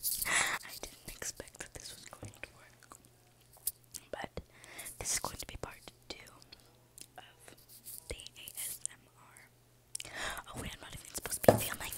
so I didn't expect that this was going to work. But this is going to be part two of the ASMR. Oh wait, I'm not even supposed to be filming.